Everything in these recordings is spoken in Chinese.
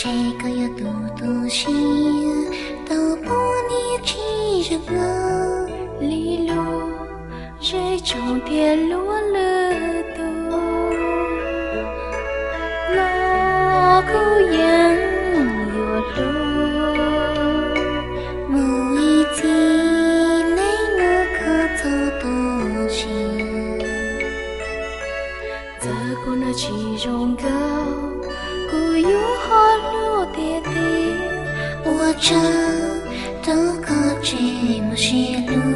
山高有路多险都不愿去呀那里路在终点落了都哪个英又多ちゃどこっちも知る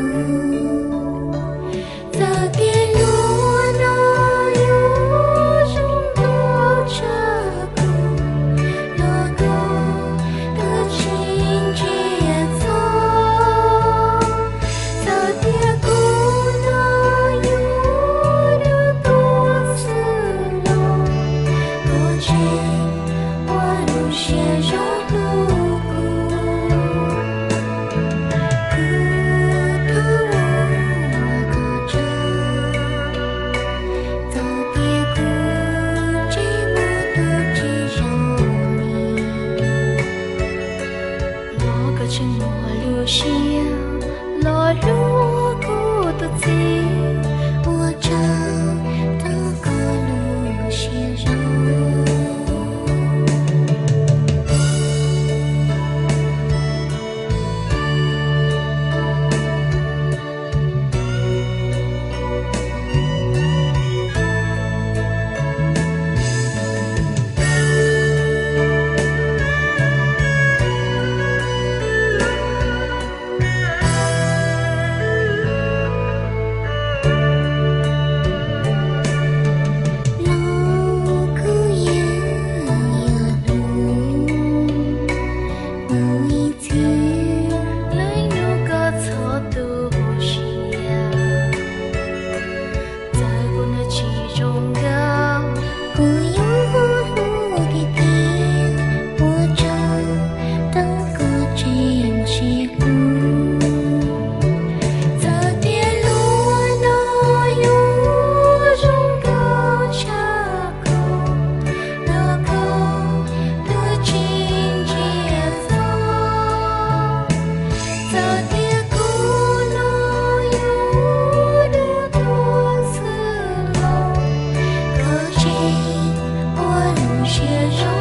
不是。眼中